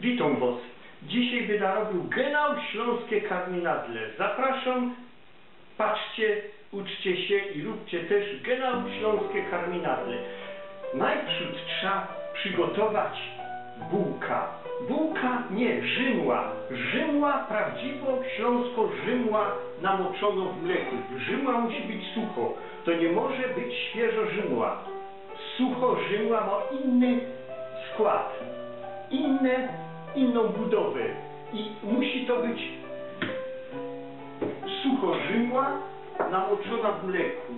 Witam Was. Dzisiaj będę robił genau śląskie karminadle. Zapraszam, patrzcie, uczcie się i róbcie też genau śląskie karminadle. Najpierw trzeba przygotować bułka. Bułka nie, rzymła. Rzymła, prawdziwo śląsko rzymła namoczono w mleku. Rzymła musi być sucho. To nie może być świeżo rzymła. Sucho rzymła ma inny skład, inne, inną budowę i musi to być sucho rzymła namoczona w mleku.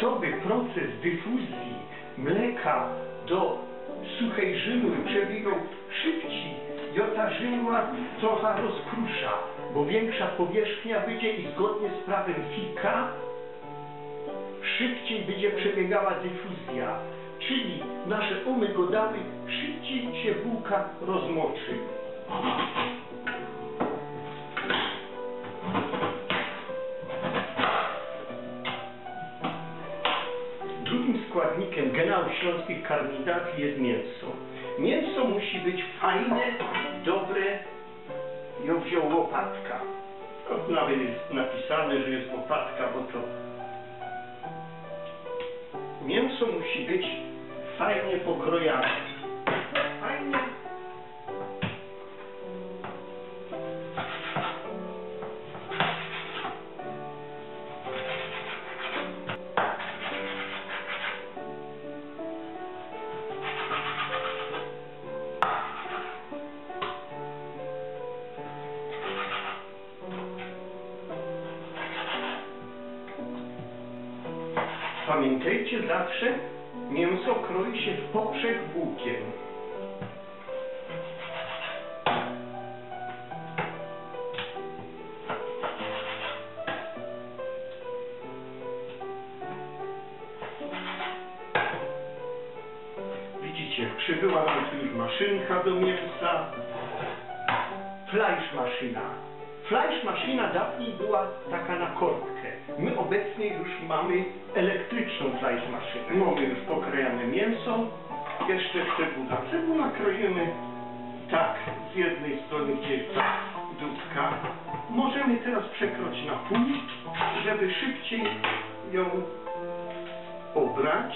Co by proces dyfuzji mleka do suchej rzymły przebiegał szybciej, i ta rzymła trochę rozkrusza, bo większa powierzchnia będzie i zgodnie z prawem Fika szybciej będzie przebiegała dyfuzja, czyli nasze umy go dały, szybciej się bułka rozmoczy. Drugim składnikiem genau śląskich karbohidratów jest mięso. Mięso musi być fajne, dobre. Ja wziął łopatka. To nawet jest napisane, że jest łopatka, bo to mięso musi być fajnie pokrojane. Pamiętajcie zawsze, mięso kroi się w poprzek bułkiem. Widzicie, przybyła nam tu już maszynka do mięsa. Fleisch maszyna. Fleisch maszyna dawniej była taka na korbkę. Obecnie już mamy elektryczną fleisch maszynę. Mamy już pokrajane mięso, jeszcze cebula. Cebula kroimy tak, z jednej strony gdzie jest ta dudka. Możemy teraz przekroć na pół, żeby szybciej ją obrać.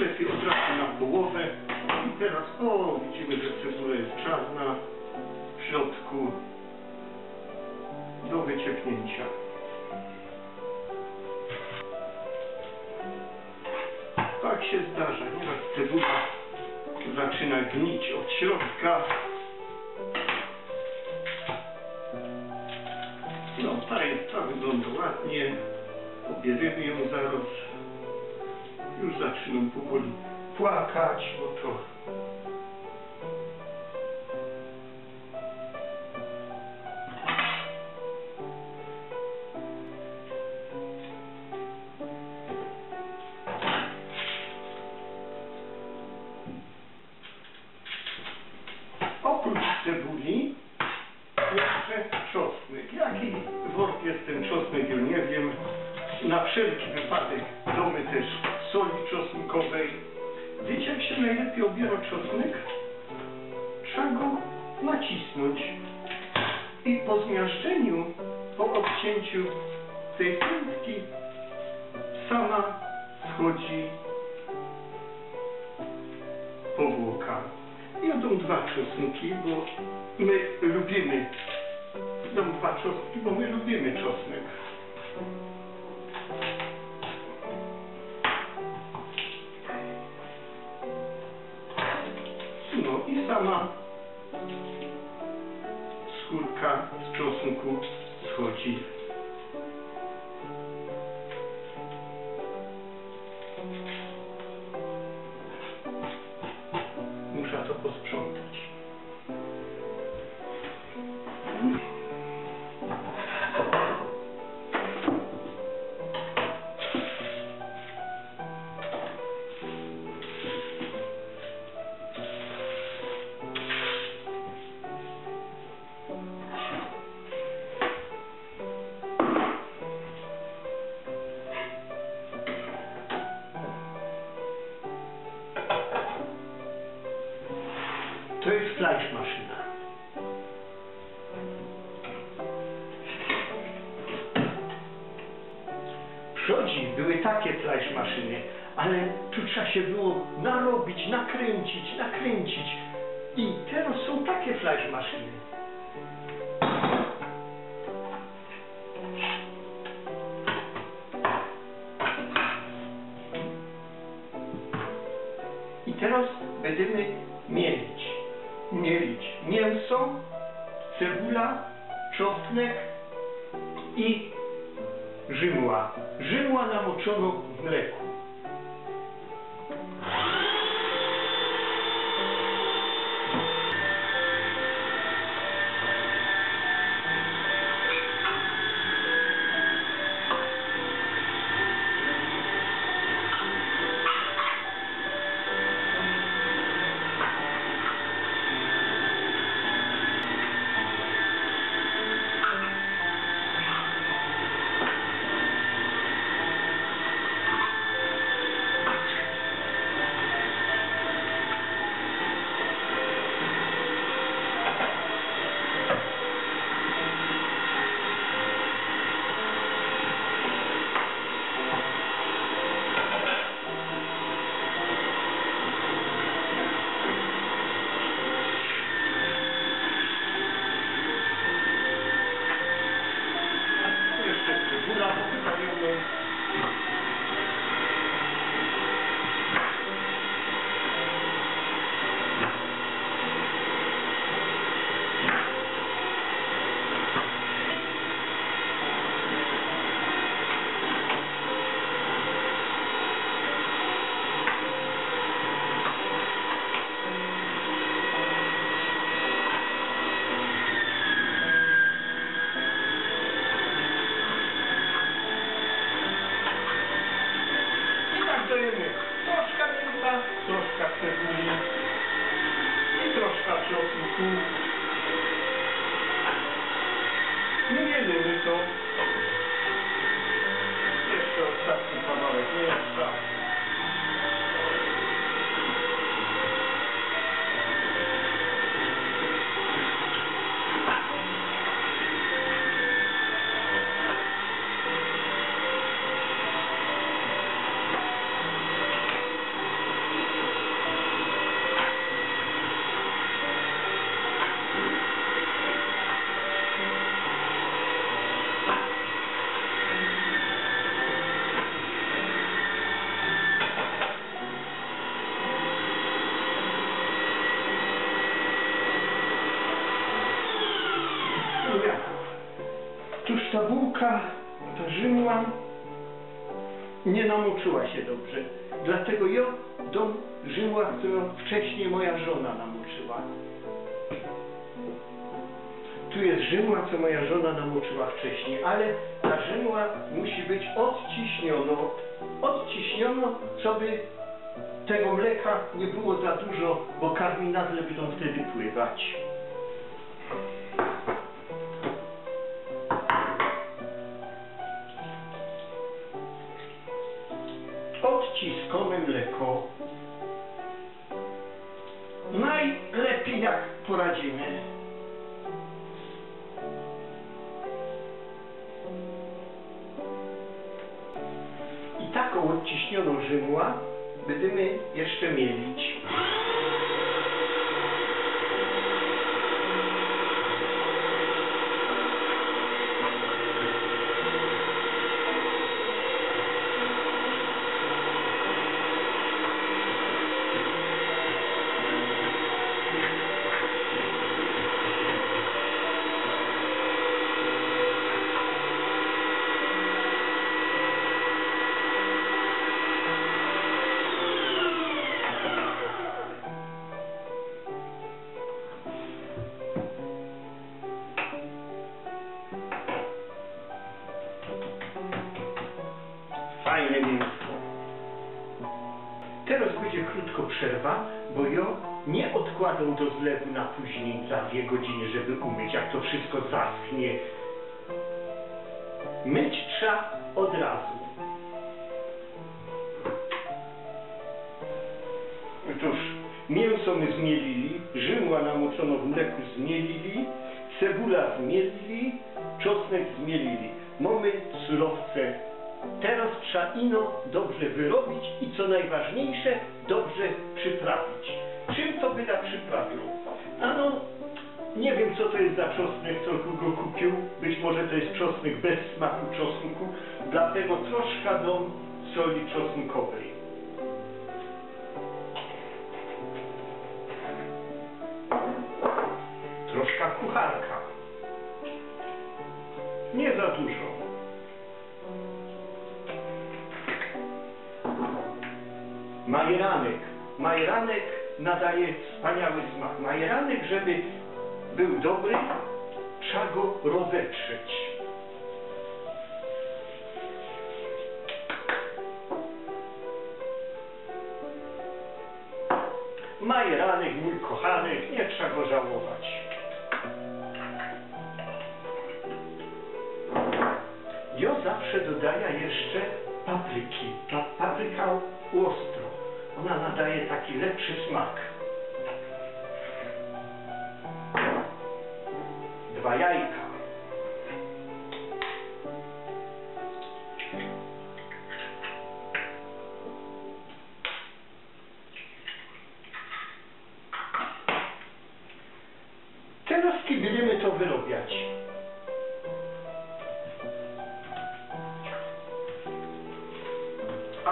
Od razu na połowę. I teraz, o, widzimy, że cebula jest czarna w środku do wycieknięcia. Tak się zdarza. Nieraz cebula zaczyna gnić od środka. No, ta jest, ta wygląda ładnie. Obierzemy ją zaraz już zaczynam powoli płakać, bo to... czosnki, bo my lubimy. Idą dwa czosnki, bo my lubimy czosnek. Takie Jeszcze ostatni Bułka, ta żymła nie namoczyła się dobrze. Dlatego ja tą żymła, którą wcześniej moja żona namoczyła. Tu jest żymła, co moja żona namoczyła wcześniej, ale ta żymła musi być odciśniono. Odciśniono, co by tego mleka nie było za dużo, bo karminadle będą wtedy pływać. I taką odciśnioną żymła będziemy jeszcze mielić. Bo ja nie odkładam do zlewu na później za dwie godziny, żeby umyć, jak to wszystko zaschnie. Myć trzeba od razu. Otóż mięso my zmielili, żymła namoczono w mleku zmielili, cebula zmielili, czosnek zmielili. Mamy surowce. Trzeba ino dobrze wyrobić i co najważniejsze, dobrze przyprawić. Czym to by da przyprawił? Ano, nie wiem co to jest za czosnek, co go kupił. Być może to jest czosnek bez smaku czosnku, dlatego troszkę dom soli czosnkowej. Troszkę kucharka. Nie za dużo. Majeranek. Majeranek nadaje wspaniały smak. Majeranek, żeby był dobry, trzeba go rozetrzeć. Majeranek, mój kochanek, nie trzeba go żałować. Ja zawsze dodaję jeszcze papryki. Ta papryka ostro. Ona nadaje taki lepszy smak. Dwa jajka.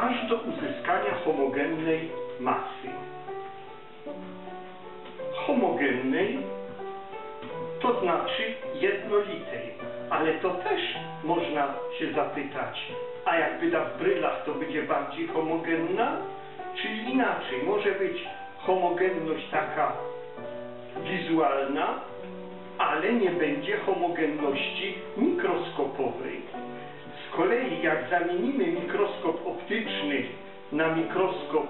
Aż do uzyskania homogennej masy. Homogennej to znaczy jednolitej, ale to też można się zapytać, a jak wyda w brylach, to będzie bardziej homogenna? Czyli inaczej, może być homogenność taka wizualna, ale nie będzie homogenności mikroskopowej. Kolei jak zamienimy mikroskop optyczny na mikroskop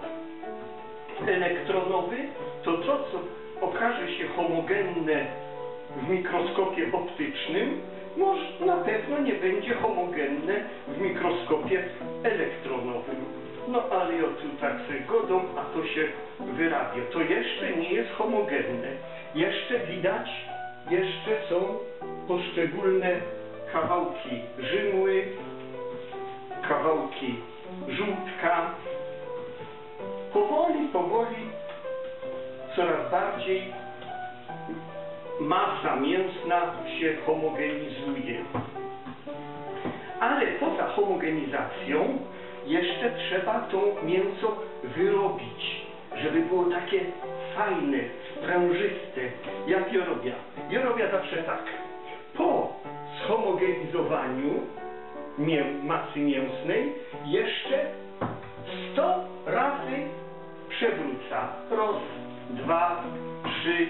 elektronowy, to to, co okaże się homogenne w mikroskopie optycznym, może na pewno nie będzie homogenne w mikroskopie elektronowym. No ale ja tu tak sobie godą, a to się wyrabia. To jeszcze nie jest homogenne. Jeszcze widać, jeszcze są poszczególne kawałki żymły, kawałki żółtka. Powoli, powoli coraz bardziej masa mięsna się homogenizuje. Ale poza homogenizacją jeszcze trzeba to mięso wyrobić, żeby było takie fajne, sprężyste, jak ja robię. Ja robię zawsze tak. Po zhomogenizowaniu mię masy mięsnej jeszcze 100 razy przewróca. Raz, dwa, trzy,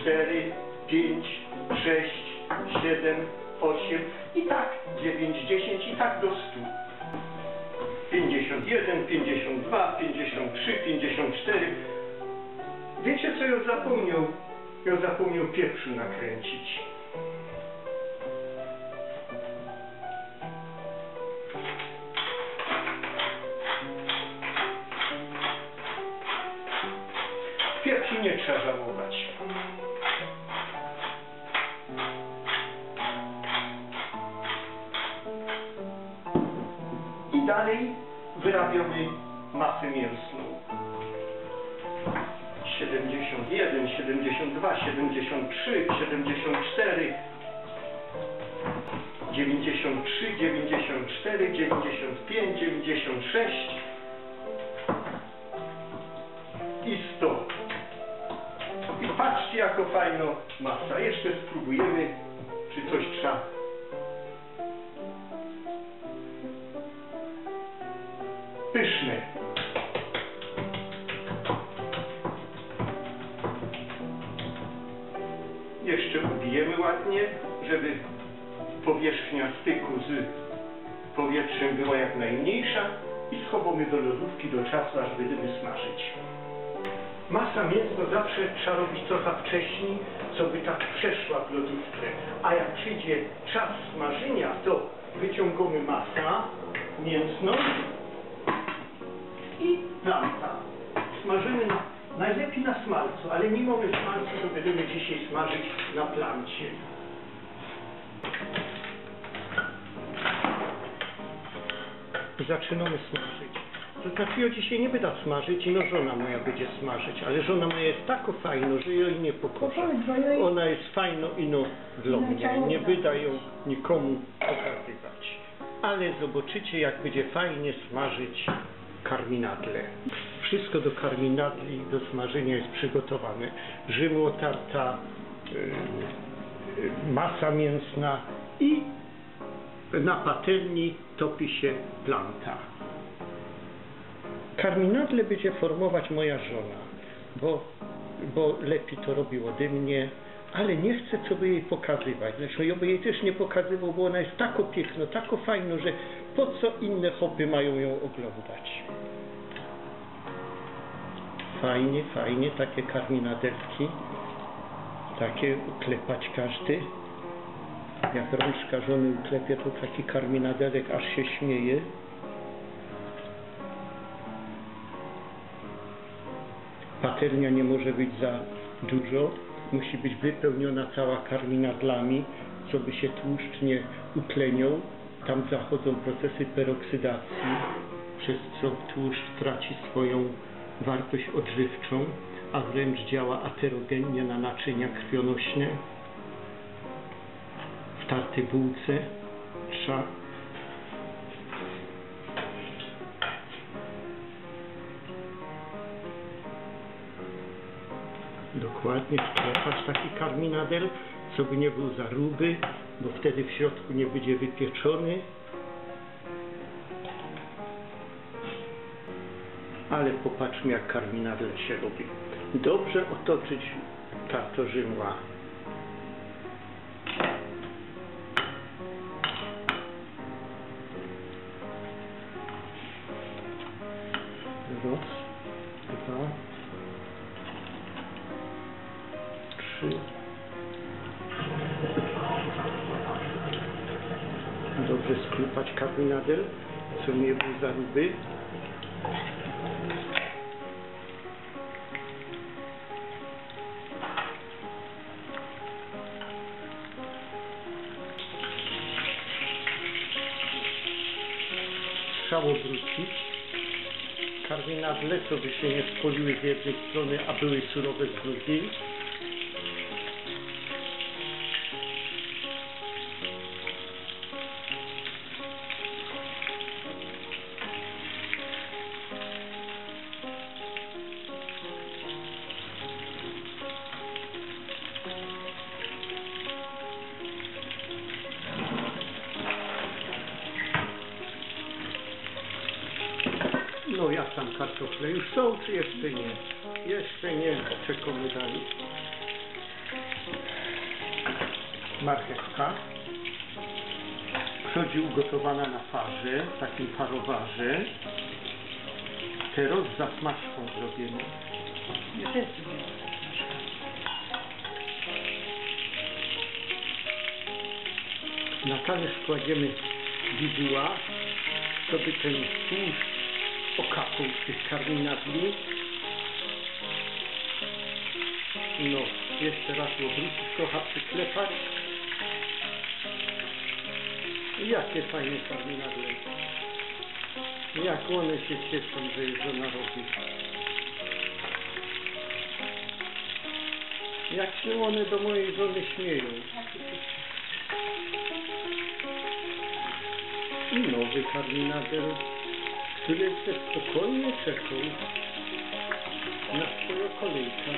cztery, pięć, sześć, siedem, osiem i tak dziewięć, dziesięć i tak do stu. 51, 52, 53, 54. Wiecie co ja zapomniał? Ja zapomniał pieprzu nakręcić. Pieprzu nie trzeba żałować. I dalej wyrabiamy masę mięsną. 71, 72, 73, 74, 93, 94, 95, 96 fajno masa. Jeszcze spróbujemy, czy coś trzeba. Pyszne. Jeszcze ubijemy ładnie, żeby powierzchnia styku z powietrzem była jak najmniejsza i schowamy do lodówki do czasu, aż będziemy smażyć. Masa mięsna zawsze trzeba robić trochę wcześniej, co by tak przeszła w lodówce. A jak przyjdzie czas smażenia, to wyciągamy masa mięsną i planta. Smażymy na, najlepiej na smalcu, ale nie mamy smalcu, to będziemy dzisiaj smażyć na plancie. Zaczynamy smażyć. Ja dzisiaj nie będę smażyć, no żona moja będzie smażyć, ale żona moja jest tak fajna, że ja jej nie pokorzę. Ona jest fajna i no dla mnie, nie będę ją nikomu pokazywać. Ale zobaczycie jak będzie fajnie smażyć karminadle. Wszystko do karminadli, do smażenia jest przygotowane. Rzymło tarta, y, y, masa mięsna i na patelni topi się planta. Karminadle będzie formować moja żona, bo, bo lepiej to robi ode mnie, ale nie chcę sobie jej pokazywać. Zresztą ja by jej też nie pokazywał, bo ona jest tako piękna, tako fajna, że po co inne hopy mają ją oglądać. Fajnie, fajnie, takie karminadelki. Takie uklepać każdy. Jak rączka żony uklepie, to taki karminadelek aż się śmieje. Patelnia nie może być za dużo, musi być wypełniona cała karminadlami, co by się tłuszcz nie utleniał. Tam zachodzą procesy peroksydacji, przez co tłuszcz traci swoją wartość odżywczą, a wręcz działa aterogennie na naczynia krwionośne. W tartej bułce trzeba dokładnie wklepać taki karminadel, co by nie był za ruby, bo wtedy w środku nie będzie wypieczony. Ale popatrzmy jak karminadel się robi. Dobrze otoczyć tartorzymła. Raz, dwa, Dobrze sklepać karminadel, co nie był za ruby. Trzeba obrócić. Karminadle, co by się nie spoliły z jednej strony, a były surowe z drugiej. Czy jeszcze nie? Jeszcze nie, czekamy dalej. Marchewka. Przychodzi ugotowana na parze, takim parowarze. Teraz zasmażką zrobimy. Ja też lubię. Na talerz kładziemy bibuła, żeby ten tłuszcz z tych karminadli. No, jeszcze raz obrócić, trochę przyklepać. Jakie fajne karminadle. Jak one się cieszą, że je żona robi. Jak się one do mojej żony śmieją. I nowy karminadel, chce spokojnie czekał na swoją kolejkę.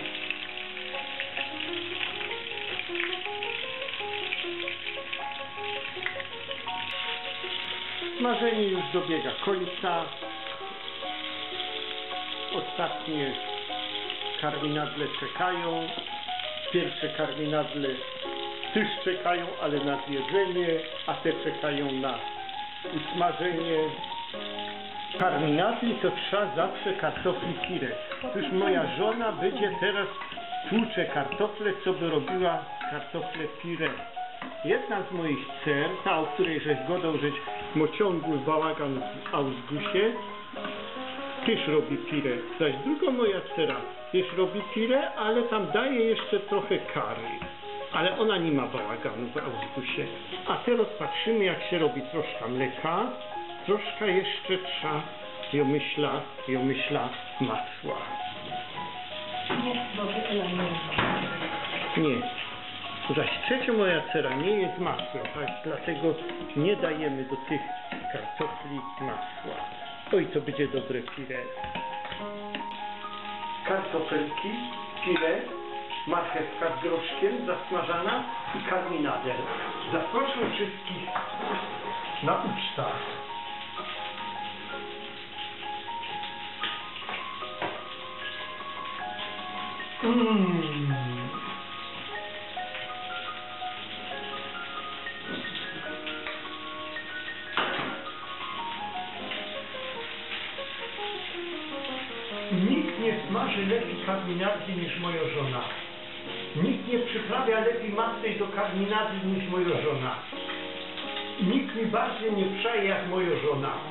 Smażenie już dobiega końca. Ostatnie karminadle czekają. Pierwsze karminadle też czekają, ale na zjedzenie, a te czekają na usmażenie. Karminatli to trzeba zawsze kartofli pire. Już moja żona będzie teraz tłucze kartofle, co by robiła kartofle pire. Jedna z moich cer, ta, o której żeś godał, żeś mo ciągły bałagan w Ausgusie, też robi pire. Zaś druga moja cera też robi pire, ale tam daje jeszcze trochę kary. Ale ona nie ma bałaganu w Ausgusie. A teraz patrzymy, jak się robi troszkę mleka, troszkę jeszcze trzeba, ja myśla, ja myśla masła. Nie, bo Ela nie. Nie. Zaś trzecia moja cera nie jest masła, tak? Dlatego nie dajemy do tych kartofli masła. Oj, to będzie dobre pire. Kartofelki, pire, marchewka z groszkiem zasmażana i karminader. Zapraszam wszystkich na ucztę. Mmm. Nikt nie smaży lepiej karminadli niż moja żona. Nikt nie przyprawia lepiej masy do karminadli niż moja żona. Nikt mi bardziej nie przeje jak moja żona.